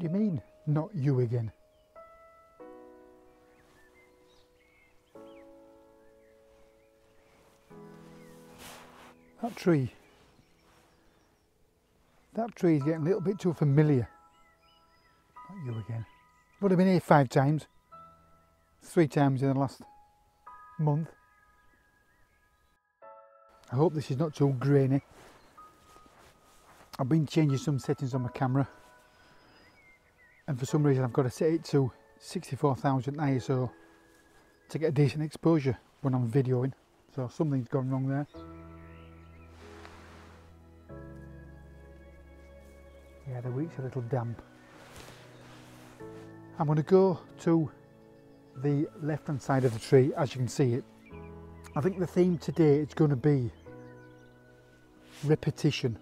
do you mean, not you again? That tree, that tree is getting a little bit too familiar. Not you again. Would have been here five times, three times in the last month. I hope this is not too grainy. I've been changing some settings on my camera and for some reason I've got to set it to 64,000 ISO to get a decent exposure when I'm videoing. So something's gone wrong there. Yeah the wheat's a little damp. I'm going to go to the left hand side of the tree as you can see it. I think the theme today is going to be repetition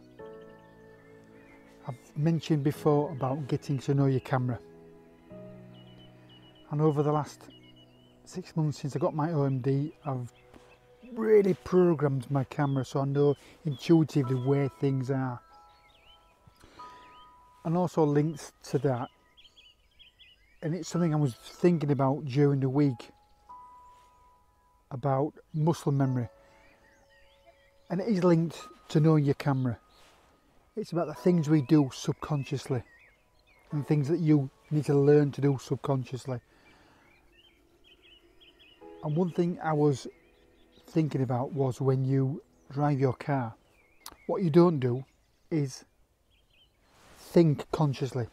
mentioned before about getting to know your camera. And over the last six months since I got my OMD I've really programmed my camera so I know intuitively where things are. And also linked to that and it's something I was thinking about during the week about muscle memory. And it is linked to knowing your camera it's about the things we do subconsciously and things that you need to learn to do subconsciously. And one thing I was thinking about was when you drive your car, what you don't do is think consciously.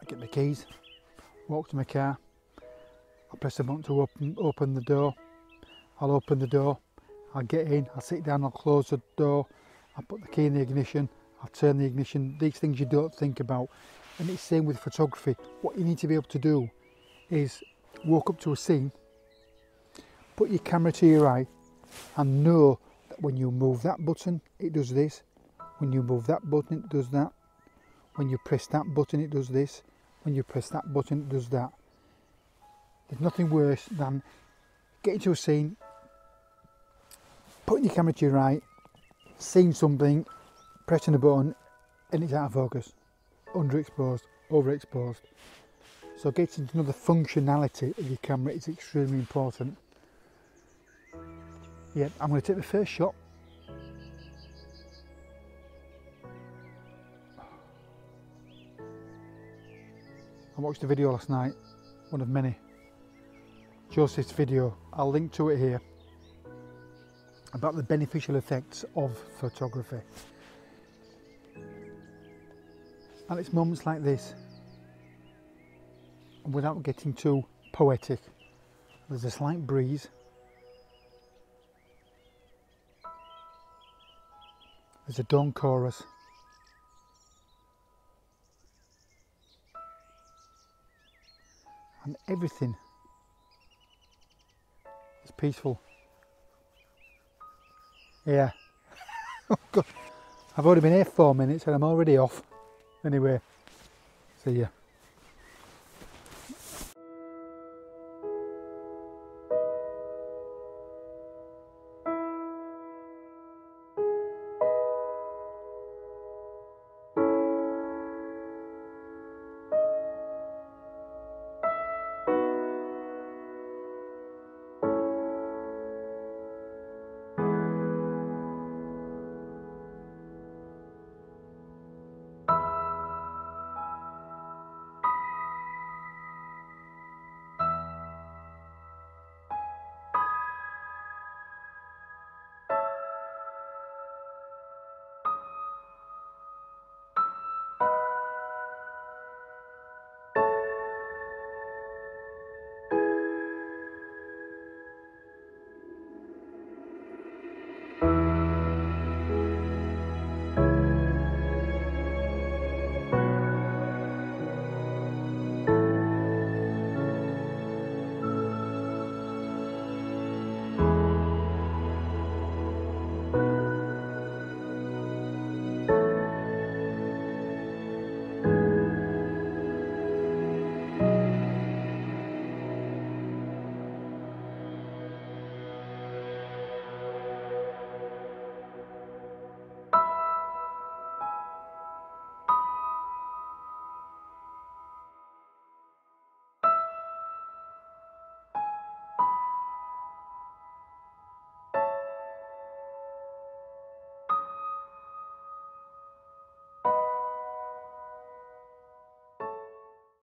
I get my keys, walk to my car, I'll press the button to open, open the door, I'll open the door, I'll get in, I'll sit down, I'll close the door, I'll put the key in the ignition, I'll turn the ignition, these things you don't think about. And it's the same with photography. What you need to be able to do is walk up to a scene, put your camera to your eye and know that when you move that button, it does this. When you move that button, it does that. When you press that button, it does this. When you press that button, it does that. There's nothing worse than getting to a scene, putting your camera to your eye, seeing something pressing the button and it's out of focus, underexposed, overexposed. So getting to know the functionality of your camera is extremely important. Yeah, I'm going to take the first shot. I watched a video last night, one of many. Joseph's video, I'll link to it here, about the beneficial effects of photography. And it's moments like this, without getting too poetic, there's a slight breeze. There's a dawn chorus. And everything is peaceful. Yeah. Oh, God. I've already been here four minutes and I'm already off. Anyway, see ya.